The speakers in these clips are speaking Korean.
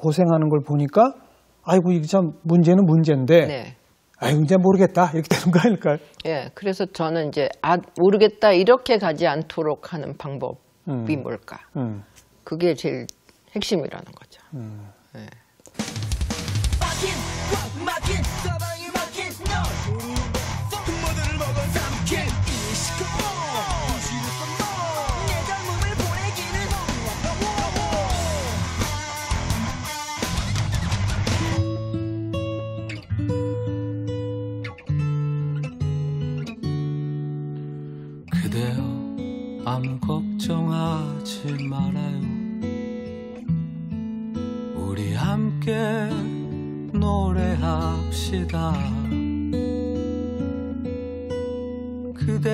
고생하는 걸 보니까 아이고 이게 참 문제는 문제인데 네. 아이고 이제 모르겠다 이렇게 되는 거 아닐까요? 예, 그래서 저는 이제 아, 모르겠다 이렇게 가지 않도록 하는 방법이 음. 뭘까? 음. 그게 제일 핵심이라는 거죠. 예. 아무 걱정하지 말아요. 우리 함께 노래합시다. 그대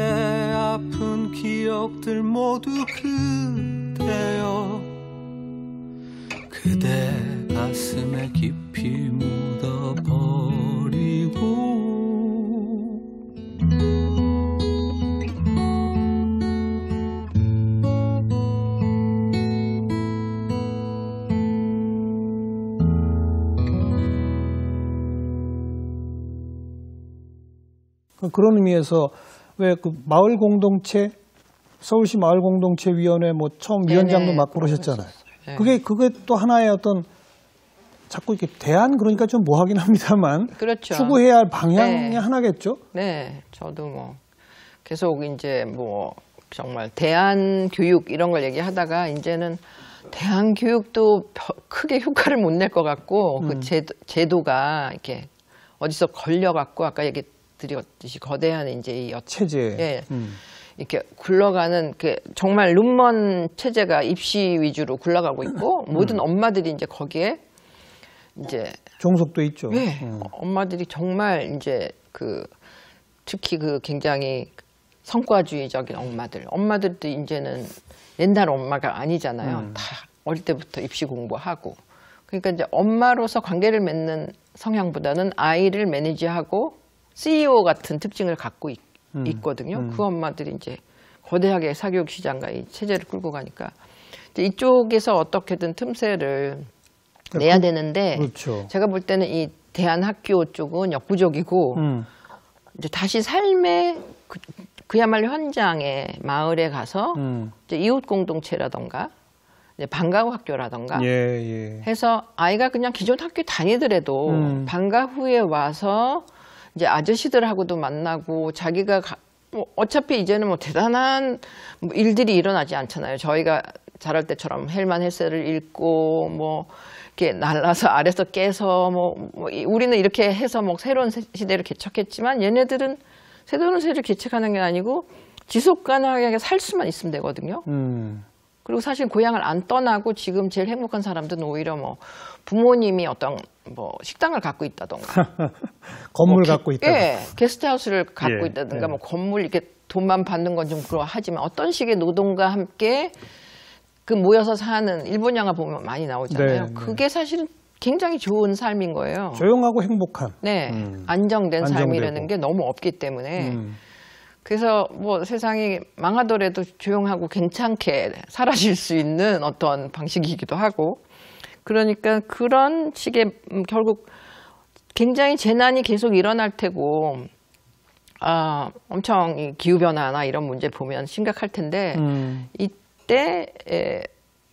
아픈 기억들 모두 그대여 그대 가슴에 깊이 묻어버 그- 그런 의미에서 왜 그 마을 공동체 서울시 마을 공동체 위원회 뭐 처음 네네, 위원장도 맡고 그러셨잖아요. 네. 그게 그게 또 하나의 어떤 자꾸 이렇게 대안 그러니까 좀 뭐하긴 합니다만 그렇죠. 추구해야 할 방향이 네. 하나겠죠. 네, 저도 뭐 계속 이제 뭐 정말 대안 교육 이런 걸 얘기하다가 이제는 대안 교육도 벼- 크게 효과를 못 낼 것 같고 음. 그 제도, 제도가 이렇게 어디서 걸려갖고 아까 얘기 드렸듯이 거대한 이제 이 여- 체제. 예. 음. 이렇게 굴러가는 그 정말 눈먼 체제가 입시 위주로 굴러가고 있고 음. 모든 엄마들이 이제 거기에 이제 종속도 있죠. 네, 음. 엄마들이 정말 이제 그 특히 그 굉장히 성과주의적인 엄마들, 엄마들도 이제는 옛날 엄마가 아니잖아요. 음. 다 어릴 때부터 입시 공부하고. 그러니까 이제 엄마로서 관계를 맺는 성향보다는 아이를 매니지하고 CEO 같은 특징을 갖고 있, 음. 거든요 음. 그 엄마들이 이제 거대하게 사교육 시장과 이 체제를 끌고 가니까 이쪽에서 어떻게든 틈새를 내야 되는데 그렇죠. 제가 볼 때는 이 대한학교 쪽은 역부족이고 음. 이제 다시 삶의 그, 그야말로 현장에 마을에 가서 음. 이제 이웃 공동체라던가 이제 방과 후 학교라던가 예, 예. 해서 아이가 그냥 기존 학교 다니더라도 음. 방과 후에 와서 이제 아저씨들하고도 만나고 자기가 가- 뭐 어차피 이제는 뭐 대단한 뭐 일들이 일어나지 않잖아요. 저희가 자랄 때처럼 헬만 헬스를 읽고 뭐 이렇게 날라서 아래서 깨서 뭐, 뭐 이- 우리는 이렇게 해서 뭐 새로운 세- 시대를 개척했지만 얘네들은 새로운 세대를 개척하는 게 아니고 지속 가능하게 살 수만 있으면 되거든요. 음. 그리고 사실 고향을 안 떠나고 지금 제일 행복한 사람들은 오히려 뭐 부모님이 어떤 뭐 식당을 갖고 있다던가 건물 뭐 게- 갖고 있다. 예, 게스트하우스를 갖고 예, 있다든가 예. 뭐 건물 이렇게 돈만 받는 건 좀 그러하지만 어떤 식의 노동과 함께 그 모여서 사는 일본 영화 보면 많이 나오잖아요. 네, 네. 그게 사실은 굉장히 좋은 삶인 거예요. 조용하고 행복한. 네, 음. 안정된 안정되고. 삶이라는 게 너무 없기 때문에 음. 그래서 뭐 세상이 망하더라도 조용하고 괜찮게 사라질 수 있는 어떤 방식이기도 하고 그러니까 그런 식의 음, 결국 굉장히 재난이 계속 일어날 테고 아 엄청 이 기후 변화나 이런 문제 보면 심각할 텐데 음. 이때 에,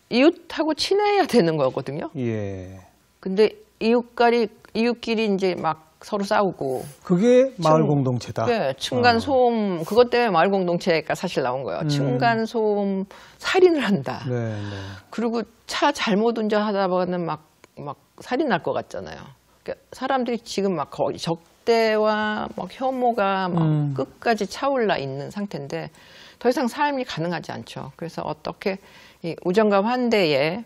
이웃하고 친해야 되는 거거든요. 예. 근데 이웃끼리 이웃끼리 이제 막 서로 싸우고 그게 마을 층- 공동체다. 네, 층간 어. 소음 그것 때문에 마을 공동체가 사실 나온 거예요. 음. 층간 소음 살인을 한다. 네, 네. 그리고 차 잘못 운전하다 보면 막, 막 살인 날 것 같잖아요. 그러니까 사람들이 지금 막 거의 적대와 막 혐오가 막 음. 끝까지 차올라 있는 상태인데 더 이상 삶이 가능하지 않죠. 그래서 어떻게 이 우정과 환대의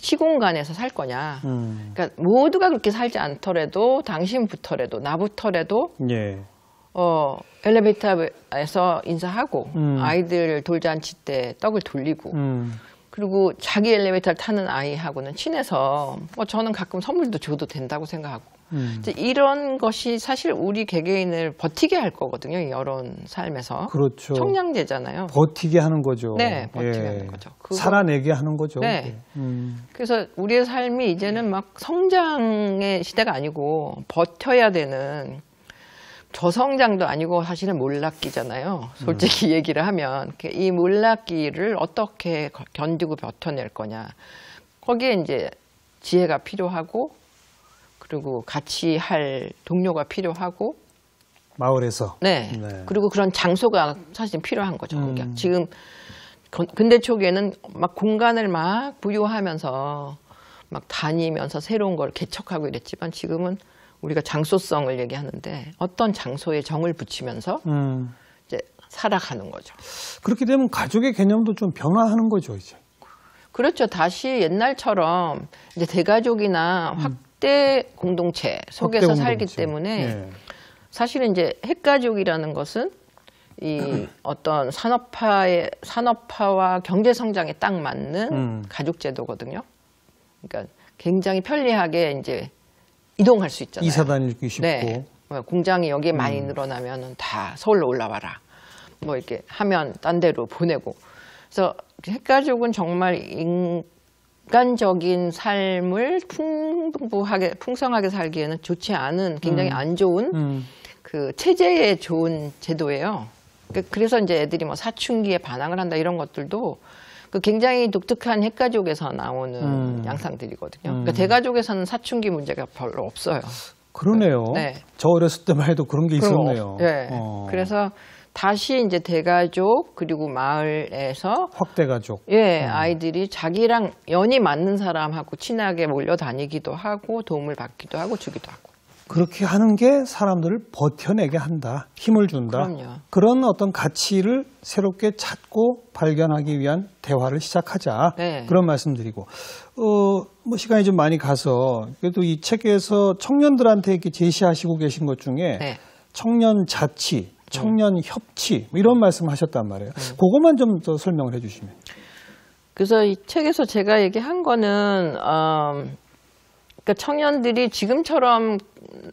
시공간에서 살 거냐. 음. 그러니까 모두가 그렇게 살지 않더라도 당신부터라도 나부터라도 예. 어, 엘리베이터에서 인사하고 음. 아이들 돌잔치 때 떡을 돌리고 음. 그리고 자기 엘리베이터를 타는 아이하고는 친해서 뭐 저는 가끔 선물도 줘도 된다고 생각하고 음. 이런 것이 사실 우리 개개인을 버티게 할 거거든요. 이런 삶에서. 그렇죠. 청량제잖아요. 버티게 하는 거죠. 네, 버티게 하는 거죠. 그거- 살아내게 하는 거죠. 네. 음. 그래서 우리의 삶이 이제는 막 성장의 시대가 아니고 버텨야 되는 저성장도 아니고 사실은 몰락기잖아요. 솔직히 얘기를 하면 이 몰락기를 어떻게 거- 견디고 버텨낼 거냐. 거기에 이제 지혜가 필요하고 그리고 같이 할 동료가 필요하고 마을에서. 네. 네. 그리고 그런 장소가 사실 필요한 거죠. 음. 지금 건- 근대 초기에는 막 공간을 막 부여하면서 막 다니면서 새로운 걸 개척하고 이랬지만 지금은 우리가 장소성을 얘기하는데 어떤 장소에 정을 붙이면서 음. 이제 살아가는 거죠. 그렇게 되면 가족의 개념도 좀 변화하는 거죠, 이제. 그렇죠. 다시 옛날처럼 이제 대가족이나 확 대 공동체 속에서 음. 확대 살기 공동체. 때문에 예. 사실은 이제 핵가족이라는 것은 이 어떤 산업화의 산업화와 경제 성장에 딱 맞는 음. 가족 제도거든요. 그러니까 굉장히 편리하게 이제 이동할 수 있잖아요. 이사 다니기 쉽고. 네. 뭐 공장이 여기에 음. 많이 늘어나면은 다 서울로 올라와라. 뭐 이렇게 하면 딴 데로 보내고. 그래서 핵가족은 정말 인 간적인 삶을 풍부하게 풍성하게 살기에는 좋지 않은 굉장히 안 좋은 음. 그 체제에 좋은 제도예요. 그- 그래서 이제 애들이 뭐 사춘기에 반항을 한다 이런 것들도 그 굉장히 독특한 핵가족에서 나오는 음. 양상들이거든요. 그러니까 대가족에서는 사춘기 문제가 별로 없어요. 그러네요. 네. 저 어렸을 때만 해도 그런 게 있었네요. 없- 네. 어. 그래서 다시 이제 대가족 그리고 마을에서 확대 가족. 예 아이들이 자기랑 연이 맞는 사람하고 친하게 몰려 다니기도 하고 도움을 받기도 하고 주기도 하고. 그렇게 하는 게 사람들을 버텨내게 한다. 힘을 준다. 그럼요. 그런 어떤 가치를 새롭게 찾고 발견하기 위한 대화를 시작하자. 네. 그런 말씀드리고. 어, 뭐 시간이 좀 많이 가서 그래도 이 책에서 청년들한테 이렇게 제시하시고 계신 것 중에 네. 청년 자치, 청년 협치 뭐 이런 말씀 하셨단 말이에요. 그것만 좀 더 설명을 해 주시면. 그래서 이 책에서 제가 얘기한 거는 어, 그러니까 청년들이 지금처럼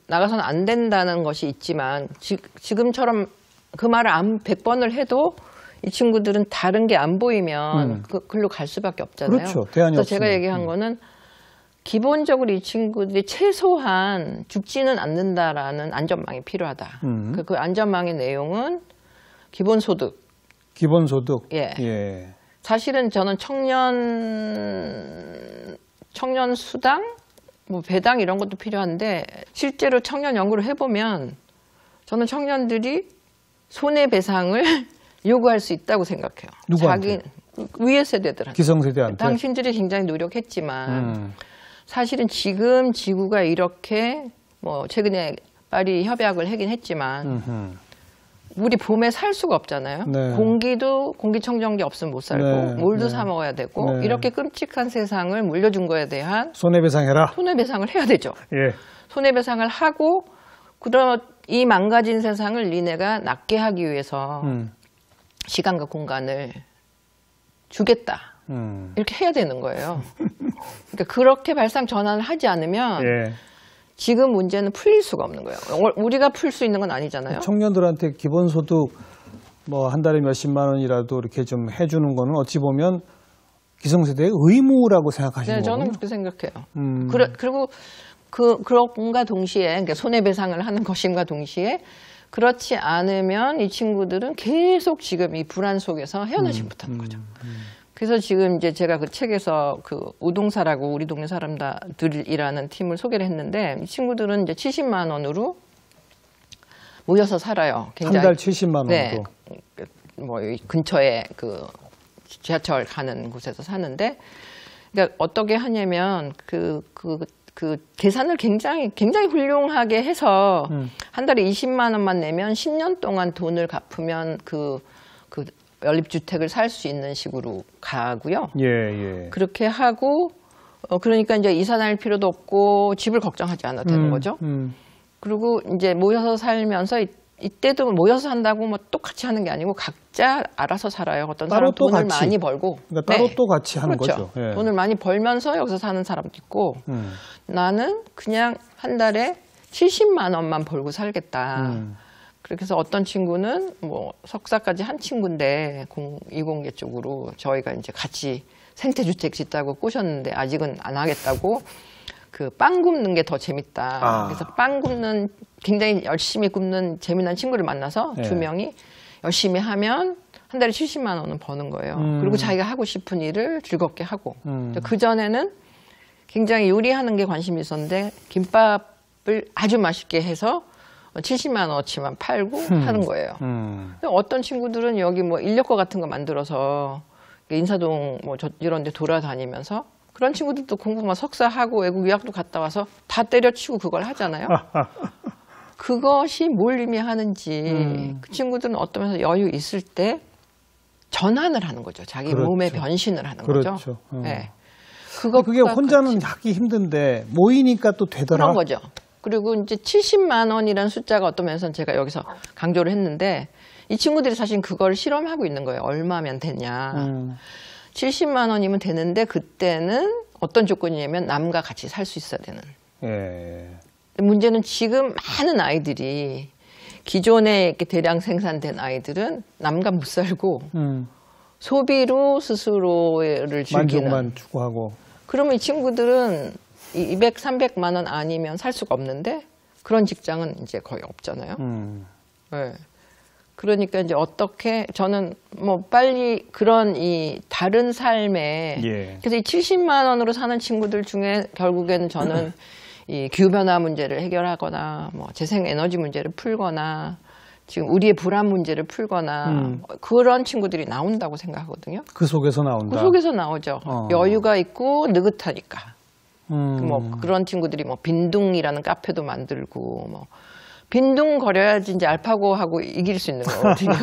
나가서는 안 된다는 것이 있지만 지, 지금처럼 그 말을 안 100번을 해도 이 친구들은 다른 게 안 보이면 음. 그, 글로 갈 수밖에 없잖아요. 그렇죠. 대안이 그래서 제가 없으면. 얘기한 거는 기본적으로 이 친구들이 최소한 죽지는 않는다라는 안전망이 필요하다. 음. 그, 그 안전망의 내용은 기본소득, 기본소득. 예. 예. 사실은 저는 청년 청년 수당 뭐 배당 이런 것도 필요한데 실제로 청년 연구를 해보면 저는 청년들이 손해배상을 요구할 수 있다고 생각해요. 누구한테? 자기 위에 세대들한테. 기성세대한테. 당신들이 굉장히 노력했지만 음. 사실은 지금 지구가 이렇게 뭐 최근에 파리 협약을 하긴 했지만 음흠. 우리 봄에 살 수가 없잖아요. 네. 공기도 공기청정기 없으면 못 살고 네, 물도 네. 사 먹어야 되고 네. 이렇게 끔찍한 세상을 물려준 거에 대한 손해배상해라. 손해배상을 해야 되죠. 예. 손해배상을 하고 그럼 이 망가진 세상을 니네가 낫게 하기 위해서 음. 시간과 공간을 주겠다. 음. 이렇게 해야 되는 거예요. 그러니까 그렇게 발상 전환을 하지 않으면 예. 지금 문제는 풀릴 수가 없는 거예요. 어, 우리가 풀 수 있는 건 아니잖아요. 청년들한테 기본소득 뭐 한 달에 몇십만 원이라도 이렇게 좀 해주는 거는 어찌 보면 기성세대의 의무라고 생각하시는 네, 저는 거군요. 그렇게 생각해요. 음. 그래, 그리고 그, 그런가 동시에, 그러니까 손해배상을 하는 것임과 동시에 그렇지 않으면 이 친구들은 계속 지금 이 불안 속에서 헤어나지 음, 못하는 거죠. 그래서 지금 이제 제가 그 책에서 그 우동사라고 우리 동네 사람들이라는 팀을 소개를 했는데 이 친구들은 이제 70만 원으로 모여서 살아요. 한달 70만 원도. 네. 뭐, 이 근처에 그 지하철 가는 곳에서 사는데, 그러니까 어떻게 하냐면 그, 그, 그 계산을 굉장히, 굉장히 훌륭하게 해서 음. 한 달에 20만 원만 내면 10년 동안 돈을 갚으면 그, 그 연립주택을 살 수 있는 식으로 가고요. 예, 예. 그렇게 하고, 어, 그러니까 이제 이사 다닐 필요도 없고 집을 걱정하지 않아도 되는 음, 거죠. 음. 그리고 이제 모여서 살면서 이- 이때도 모여서 산다고 뭐 똑같이 하는 게 아니고 각자 알아서 살아요. 어떤 사람 또 돈을 같이. 많이 벌고 그러니까 따로 네. 또 같이 하는 그렇죠. 거죠. 예. 돈을 많이 벌면서 여기서 사는 사람도 있고 음. 나는 그냥 한 달에 70만 원만 벌고 살겠다. 음. 그렇게 해서 어떤 친구는 뭐 석사까지 한 친구인데 공, 이공계 쪽으로 저희가 이제 같이 생태주택 짓다고 꼬셨는데 아직은 안 하겠다고 그 빵 굽는 게 더 재밌다. 아. 그래서 빵 굽는 굉장히 열심히 굽는 재미난 친구를 만나서 네. 두 명이 열심히 하면 한 달에 70만 원은 버는 거예요. 음. 그리고 자기가 하고 싶은 일을 즐겁게 하고. 음. 그 전에는 굉장히 요리하는 게 관심이 있었는데 김밥을 아주 맛있게 해서 70만 원어치만 팔고 하는 거예요. 음. 어떤 친구들은 여기 뭐 인력거 같은 거 만들어서 인사동 뭐 저- 이런 데 돌아다니면서 그런 친구들도 공부 만 석사하고 외국 유학도 갔다 와서 다 때려치고 그걸 하잖아요. 그것이 뭘 의미하는지 음. 그 친구들은 어떤 면에서 여유 있을 때 전환을 하는 거죠. 자기 그렇죠. 몸에 변신을 하는 그렇죠. 거죠. 어. 네. 그거 그게 혼자는 하기 힘든데 모이니까 또 되더라. 그런 거죠. 그리고 이제 70만 원이라는 숫자가 어떤 면에서는 제가 여기서 강조를 했는데 이 친구들이 사실 그걸 실험하고 있는 거예요. 얼마면 되냐. 음. 70만 원이면 되는데 그때는 어떤 조건이냐면 남과 같이 살 수 있어야 되는. 예. 문제는 지금 많은 아이들이 기존에 이렇게 대량 생산된 아이들은 남과 못 살고 음. 소비로 스스로를 즐기는 만족만 추구하고. 그러면 이 친구들은 200, 300만 원 아니면 살 수가 없는데 그런 직장은 이제 거의 없잖아요. 음. 네. 그러니까 이제 어떻게 저는 뭐 빨리 그런 이 다른 삶에 예. 그래서 이 70만 원으로 사는 친구들 중에 결국에는 저는 이 기후 변화 문제를 해결하거나 뭐 재생 에너지 문제를 풀거나 지금 우리의 불안 문제를 풀거나 음. 그런 친구들이 나온다고 생각하거든요. 그 속에서 나온다. 그 속에서 나오죠. 어. 여유가 있고 느긋하니까. 음. 뭐 그런 친구들이 뭐 빈둥이라는 카페도 만들고 뭐 빈둥거려야지 이제 알파고하고 이길 수 있는 거거든요.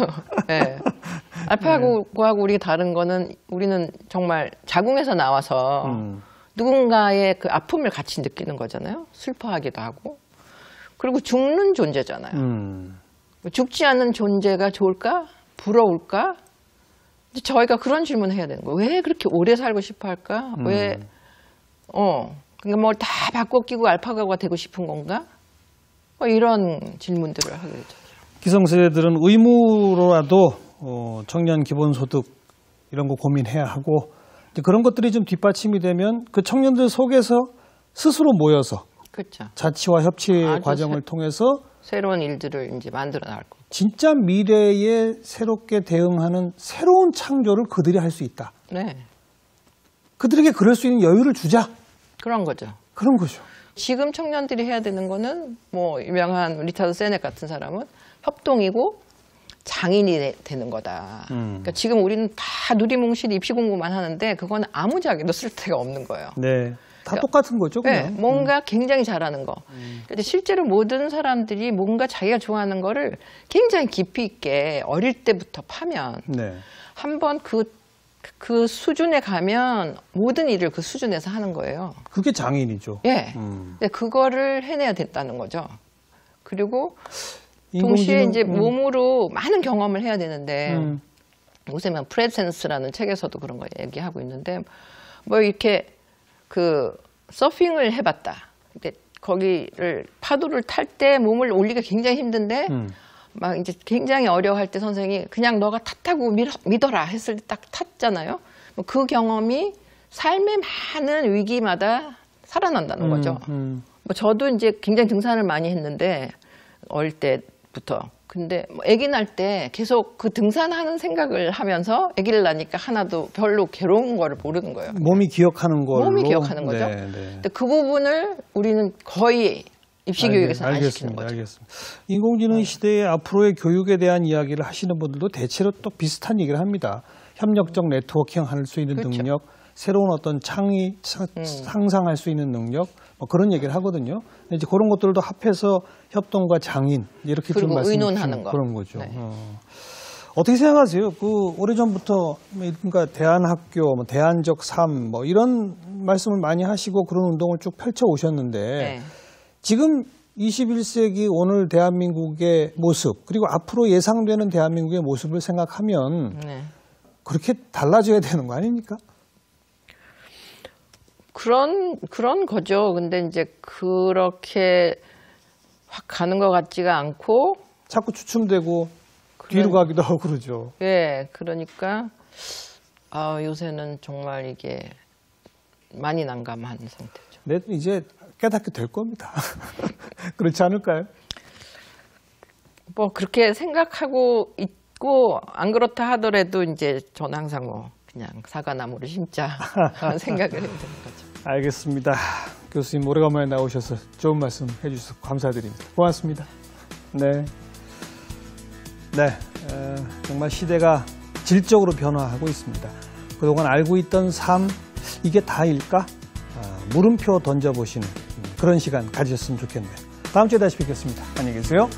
예. 알파고하고 우리가 다른 거는 우리는 정말 자궁에서 나와서 음. 누군가의 그 아픔을 같이 느끼는 거잖아요. 슬퍼하기도 하고. 그리고 죽는 존재잖아요. 음. 죽지 않는 존재가 좋을까? 부러울까? 저희가 그런 질문을 해야 되는 거예요. 왜 그렇게 오래 살고 싶어 할까? 왜, 어, 그러니까 뭘 다 바꿔 끼고 알파고가 되고 싶은 건가? 뭐 이런 질문들을 하게 되죠. 기성세대들은 의무로라도 어, 청년 기본소득 이런 거 고민해야 하고 이제 그런 것들이 좀 뒷받침이 되면 그 청년들 속에서 스스로 모여서 그렇죠. 자치와 협치 과정을 통해서 새로운 일들을 이제 만들어 나갈 거고. 진짜 미래에 새롭게 대응하는 새로운 창조를 그들이 할 수 있다. 네. 그들에게 그럴 수 있는 여유를 주자. 그런 거죠. 그런 거죠. 지금 청년들이 해야 되는 거는 뭐 유명한 리차드 세넥 같은 사람은 협동이고 장인이 되- 되는 거다. 음. 그러니까 지금 우리는 다 누리뭉실 입시 공부만 하는데 그거는 아무짝에도 쓸데가 없는 거예요. 네. 다 똑같은 거죠, 네, 그냥. 뭔가 굉장히 잘하는 거. 근데 실제로 모든 사람들이 뭔가 자기가 좋아하는 거를 굉장히 깊이 있게 어릴 때부터 파면 네. 한번 그, 그 수준에 가면 모든 일을 그 수준에서 하는 거예요. 그게 장인이죠. 예. 음. 근데 그거를 해내야 된다는 거죠. 그리고 동시에 인공지능, 이제 음. 몸으로 많은 경험을 해야 되는데 음. 요새는 프레센스라는 책에서도 그런 거 얘기하고 있는데 뭐 이렇게 그 서핑을 해봤다. 근데 거기를 파도를 탈 때 몸을 올리기가 굉장히 힘든데 음. 막 이제 굉장히 어려워할 때 선생이 그냥 너가 탔다고 믿어, 믿어라 했을 때 딱 탔잖아요. 뭐 그 경험이 삶의 많은 위기마다 살아난다는 거죠. 음. 뭐 저도 이제 굉장히 등산을 많이 했는데 어릴 때부터 근데 뭐 아기 날 때 계속 그 등산하는 생각을 하면서 아기를 낳으니까 하나도 별로 괴로운 거를 모르는 거예요. 몸이 기억하는 걸로. 몸이 기억하는 거죠. 네, 네. 근데 그 부분을 우리는 거의 입시 교육에서 안 시키는 알겠습니다. 거죠. 알겠습니다. 인공지능 시대의 앞으로의 교육에 대한 이야기를 하시는 분들도 대체로 또 비슷한 얘기를 합니다. 협력적 네트워킹 할 수 있는 그렇죠. 능력, 새로운 어떤 창의, 차- 음. 상상할 수 있는 능력, 뭐 그런 얘기를 하거든요. 이제 그런 것들도 합해서 협동과 장인 이렇게 좀 그리고 말씀 의논하는 거. 그런 거죠. 네. 어. 어떻게 생각하세요? 그 오래전부터 그러니까 대안학교, 뭐 대안적 삶, 뭐 이런 말씀을 많이 하시고 그런 운동을 쭉 펼쳐 오셨는데 네. 지금 21세기 오늘 대한민국의 모습 그리고 앞으로 예상되는 대한민국의 모습을 생각하면 네. 그렇게 달라져야 되는 거 아닙니까? 그런 그런 거죠. 근데 이제 그렇게 확 가는 것 같지가 않고 자꾸 주춤되고 뒤로 가기도 하고 그러죠. 예, 그러니까 아, 요새는 정말 이게 많이 난감한 상태죠. 네, 이제 깨닫게 될 겁니다. 그렇지 않을까요? 뭐 그렇게 생각하고 있고 안 그렇다 하더라도 이제 저는 항상 뭐 그냥 사과나무를 심자 생각을 해야 되는 거죠. 알겠습니다. 교수님 오래간만에 나오셔서 좋은 말씀 해주셔서 감사드립니다. 고맙습니다. 네. 네. 어, 정말 시대가 질적으로 변화하고 있습니다. 그동안 알고 있던 삶, 이게 다일까? 아, 물음표 던져보시는 그런 시간 가지셨으면 좋겠네요. 다음 주에 다시 뵙겠습니다. 안녕히 계세요.